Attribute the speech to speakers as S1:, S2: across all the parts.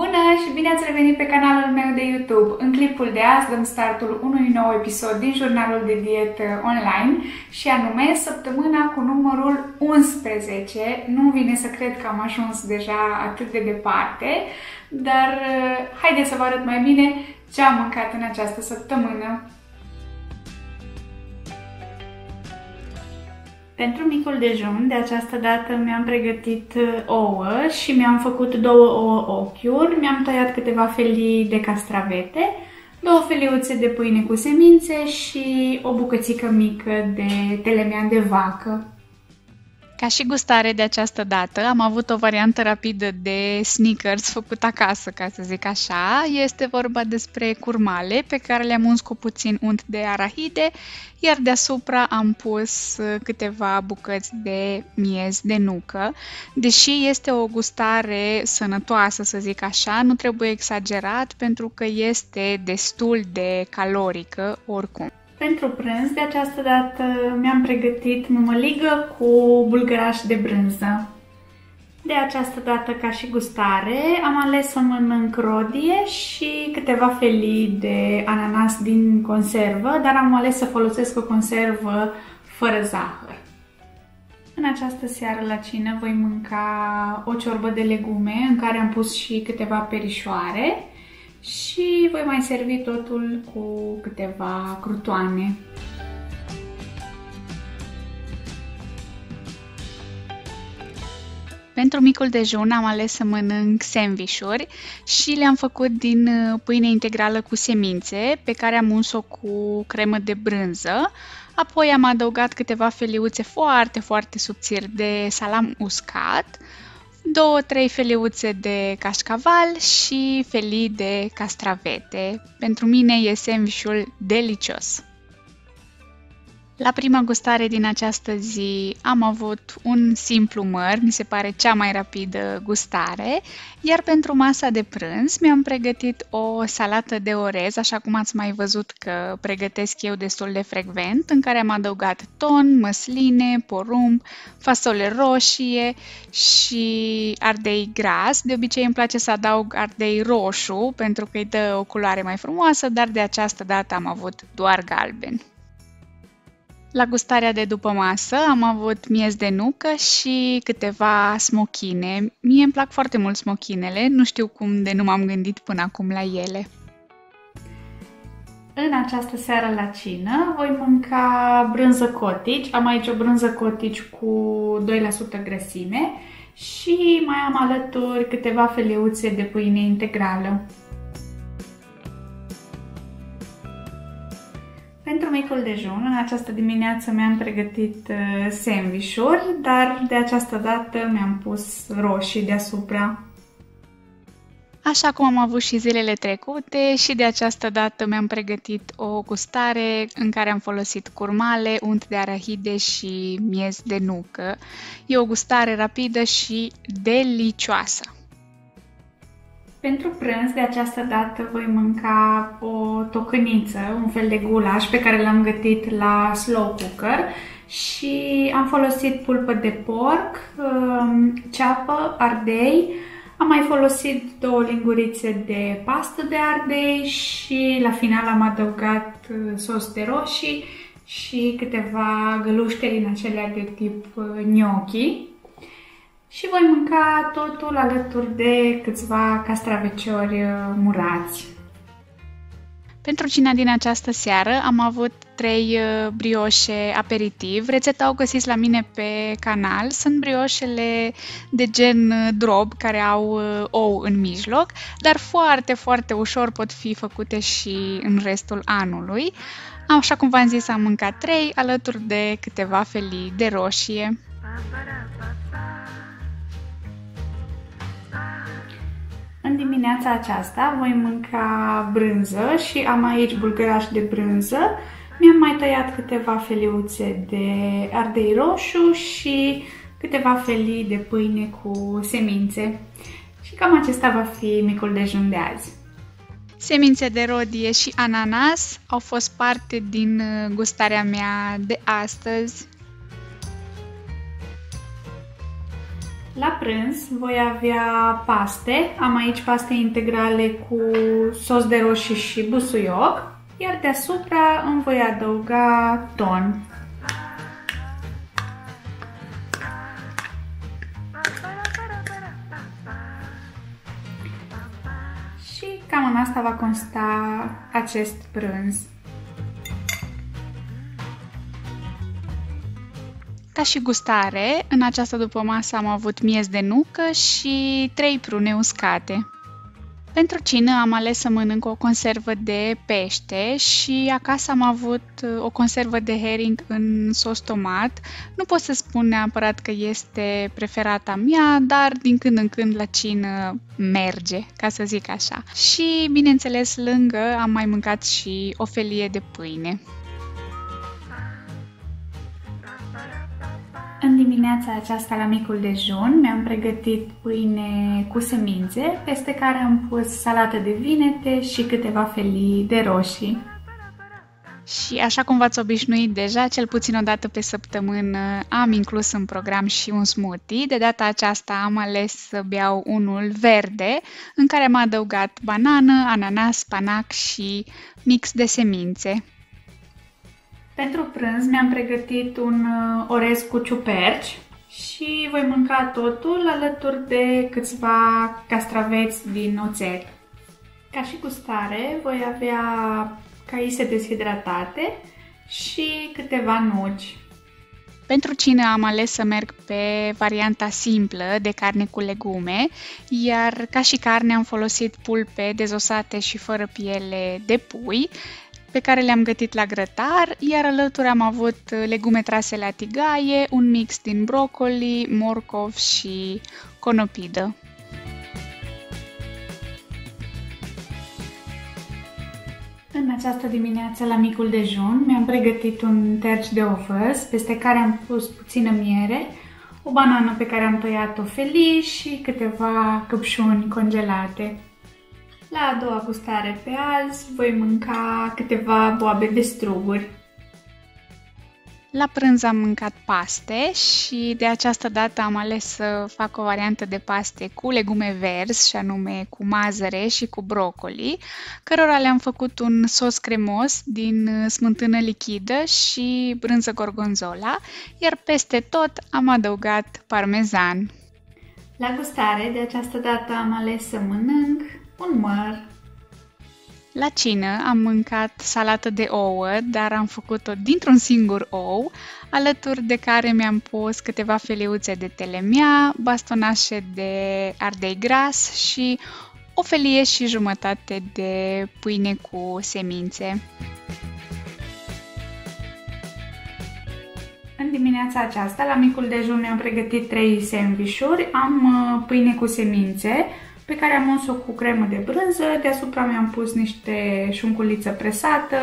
S1: Bună și bine ați revenit pe canalul meu de YouTube! În clipul de azi dăm startul unui nou episod din jurnalul de dietă online și anume săptămâna cu numărul 11. Nu vine să cred că am ajuns deja atât de departe, dar uh, haideți să vă arăt mai bine ce am mâncat în această săptămână. Pentru micul dejun, de această dată mi-am pregătit uh, ouă și mi-am făcut două ouă ochiuri, mi-am tăiat câteva felii de castravete, două feliuțe de pâine cu semințe și o bucățică mică de telemean de vacă.
S2: Ca și gustare de această dată, am avut o variantă rapidă de sneakers făcut acasă, ca să zic așa. Este vorba despre curmale pe care le-am uns cu puțin unt de arahide, iar deasupra am pus câteva bucăți de miez de nucă. Deși este o gustare sănătoasă, să zic așa, nu trebuie exagerat pentru că este destul de calorică oricum.
S1: Pentru prânz, de această dată mi-am pregătit mămăligă cu bulgăraș de brânză. De această dată, ca și gustare, am ales să mănânc rodie și câteva felii de ananas din conservă, dar am ales să folosesc o conservă fără zahăr. În această seară la cină voi mânca o ciorbă de legume în care am pus și câteva perișoare și voi mai servi totul cu câteva crutoane.
S2: Pentru micul dejun am ales să mănânc sandvișuri și le-am făcut din uh, pâine integrală cu semințe, pe care am uns-o cu cremă de brânză. Apoi am adăugat câteva feliuțe foarte, foarte subțiri de salam uscat, două, trei feliuțe de cașcaval și felii de castravete. Pentru mine e sandvișul delicios. La prima gustare din această zi am avut un simplu măr, mi se pare cea mai rapidă gustare, iar pentru masa de prânz mi-am pregătit o salată de orez, așa cum ați mai văzut că pregătesc eu destul de frecvent, în care am adăugat ton, măsline, porumb, fasole roșie și ardei gras. De obicei îmi place să adaug ardei roșu pentru că îi dă o culoare mai frumoasă, dar de această dată am avut doar galben. La gustarea de după masă am avut miez de nucă și câteva smochine. Mie îmi plac foarte mult smochinele, nu știu cum de nu m-am gândit până acum la ele.
S1: În această seară la cină voi mânca brânză cotici. Am aici o brânză cotici cu 2% grăsime și mai am alături câteva feleuțe de pâine integrală. Pentru micul dejun, în această dimineață mi-am pregătit uh, sandvișuri, dar de această dată mi-am pus roșii deasupra.
S2: Așa cum am avut și zilele trecute și de această dată mi-am pregătit o gustare în care am folosit curmale, unt de arahide și miez de nucă. E o gustare rapidă și delicioasă.
S1: Pentru prânz, de această dată, voi mânca o tocăniță, un fel de gulaș pe care l-am gătit la slow cooker și am folosit pulpă de porc, um, ceapă, ardei, am mai folosit două lingurițe de pastă de ardei și la final am adăugat uh, sos de roșii și câteva găluște din acelea de tip uh, gnocchi și voi mânca totul alături de câțiva castraveciori uh, murați.
S2: Pentru cina din această seară am avut trei uh, brioșe aperitiv. Rețeta o găsiți la mine pe canal. Sunt brioșele de gen uh, drob, care au ou în mijloc, dar foarte, foarte ușor pot fi făcute și în restul anului. Așa cum v-am zis, am mâncat trei alături de câteva felii de roșie.
S1: În dimineața aceasta voi mânca brânză și am aici bulgăraș de brânză. Mi-am mai tăiat câteva feliuțe de ardei roșu și câteva felii de pâine cu semințe. Și cam acesta va fi micul dejun de azi.
S2: Semințe de rodie și ananas au fost parte din gustarea mea de astăzi
S1: La prânz voi avea paste. Am aici paste integrale cu sos de roșii și busuioc, iar deasupra îmi voi adăuga ton. Și cam în asta va consta acest prânz.
S2: Ca și gustare, în această dupămasă am avut miez de nucă și trei prune uscate. Pentru cină am ales să mănânc o conservă de pește și acasă am avut uh, o conservă de herring în sos tomat. Nu pot să spun neapărat că este preferata mea, dar din când în când la cină merge, ca să zic așa. Și, bineînțeles, lângă am mai mâncat și o felie de pâine.
S1: În dimineața aceasta la micul dejun mi-am pregătit pâine cu semințe, peste care am pus salată de vinete și câteva felii de roșii.
S2: Și așa cum v-ați obișnuit deja, cel puțin o dată pe săptămână am inclus în program și un smoothie. De data aceasta am ales să beau unul verde, în care am adăugat banană, ananas, panac și mix de semințe.
S1: Pentru prânz mi-am pregătit un uh, orez cu ciuperci și voi mânca totul alături de câțiva castraveți din oțet. Ca și gustare voi avea caise deshidratate și câteva nuci.
S2: Pentru cine am ales să merg pe varianta simplă de carne cu legume, iar ca și carne am folosit pulpe dezosate și fără piele de pui, pe care le-am gătit la grătar, iar alături am avut legume trase la tigaie, un mix din brocoli, morcov și conopidă.
S1: În această dimineață, la micul dejun, mi-am pregătit un terci de ovăz, peste care am pus puțină miere, o banană pe care am tăiat-o felii și câteva căpșuni congelate. La a doua gustare pe azi voi mânca câteva boabe de struguri.
S2: La prânz am mâncat paste și de această dată am ales să fac o variantă de paste cu legume verzi, și anume cu mazăre și cu brocoli, cărora le-am făcut un sos cremos din smântână lichidă și brânză gorgonzola, iar peste tot am adăugat parmezan.
S1: La gustare, de această dată am ales să mănânc un măr.
S2: La cină am mâncat salată de ouă, dar am făcut-o dintr-un singur ou, alături de care mi-am pus câteva feliuțe de telemea, bastonașe de ardei gras și o felie și jumătate de pâine cu semințe.
S1: În dimineața aceasta, la micul dejun, mi-am pregătit trei sandvișuri. Am uh, pâine cu semințe, pe care am uns-o cu cremă de brânză, deasupra mi-am pus niște șunculiță presată,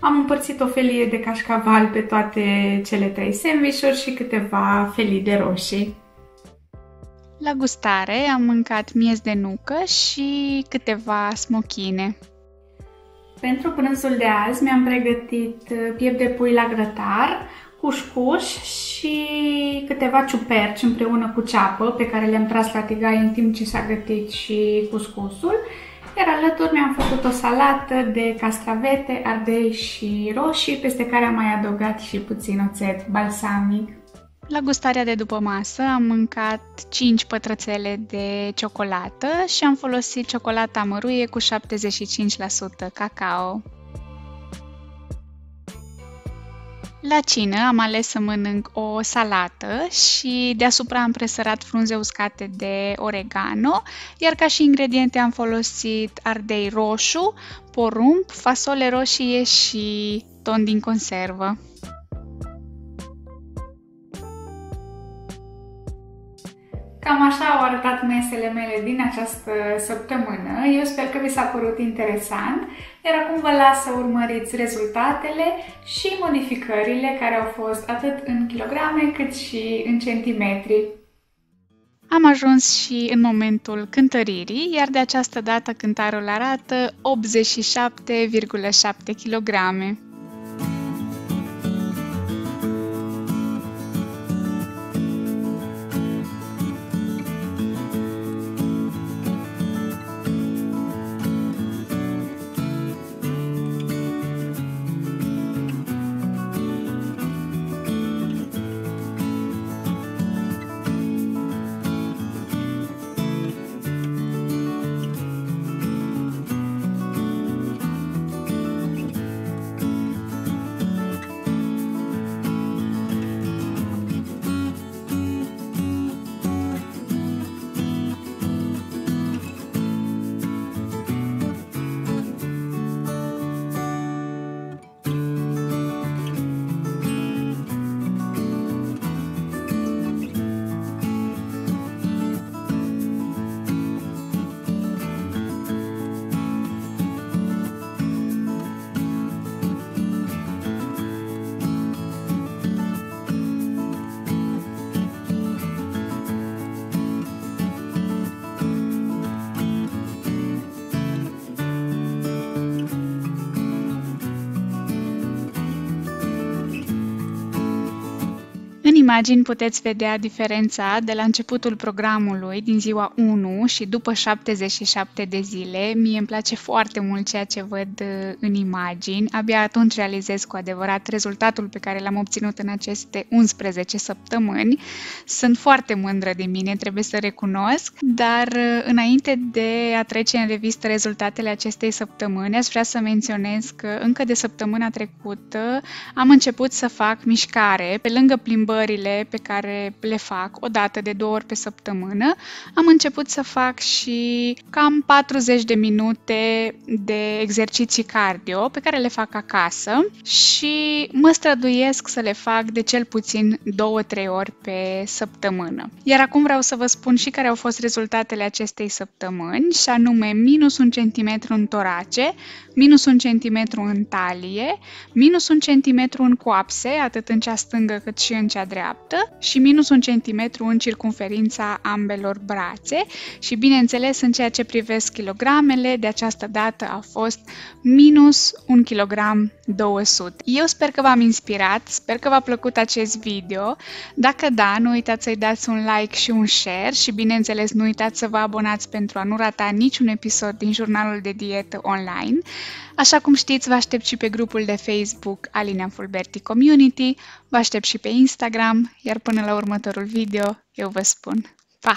S1: am împărțit o felie de cașcaval pe toate cele trei sandvișuri și câteva felii de roșii.
S2: La gustare am mâncat miez de nucă și câteva smochine.
S1: Pentru prânzul de azi mi-am pregătit piept de pui la grătar, cușcuș și câteva ciuperci împreună cu ceapă pe care le-am tras la tigaie în timp ce s-a gătit și cuscusul. Iar alături mi-am făcut o salată de castravete, ardei și roșii, peste care am mai adăugat și puțin oțet balsamic.
S2: La gustarea de după masă am mâncat 5 pătrățele de ciocolată și am folosit ciocolata măruie cu 75% cacao. La cină am ales să mănânc o salată și deasupra am presărat frunze uscate de oregano, iar ca și ingrediente am folosit ardei roșu, porumb, fasole roșie și ton din conservă.
S1: Cam așa au arătat mesele mele din această săptămână. Eu sper că vi s-a părut interesant, iar acum vă las să urmăriți rezultatele și modificările care au fost atât în kilograme cât și în centimetri.
S2: Am ajuns și în momentul cântăririi, iar de această dată cântarul arată 87,7 kg. Imagini puteți vedea diferența de la începutul programului din ziua 1 și după 77 de zile. Mie îmi place foarte mult ceea ce văd uh, în imagini. Abia atunci realizez cu adevărat rezultatul pe care l-am obținut în aceste 11 săptămâni. Sunt foarte mândră de mine, trebuie să recunosc, dar uh, înainte de a trece în revistă rezultatele acestei săptămâni, aș vrea să menționez că încă de săptămâna trecută am început să fac mișcare pe lângă plimbările pe care le fac o dată de două ori pe săptămână, am început să fac și cam 40 de minute de exerciții cardio pe care le fac acasă și mă străduiesc să le fac de cel puțin 2-3 ori pe săptămână. Iar acum vreau să vă spun și care au fost rezultatele acestei săptămâni, și anume minus un centimetru în torace, minus un centimetru în talie, minus un centimetru în coapse, atât în cea stângă cât și în cea dreaptă, și minus un centimetru în circunferința ambelor brațe și, bineînțeles, în ceea ce privesc kilogramele, de această dată a fost minus 1 kg 200. Eu sper că v-am inspirat, sper că v-a plăcut acest video. Dacă da, nu uitați să-i dați un like și un share și, bineînțeles, nu uitați să vă abonați pentru a nu rata niciun episod din jurnalul de dietă online. Așa cum știți, vă aștept și pe grupul de Facebook Alina Fulberti Community, vă aștept și pe Instagram, iar până la următorul video, eu vă spun, pa!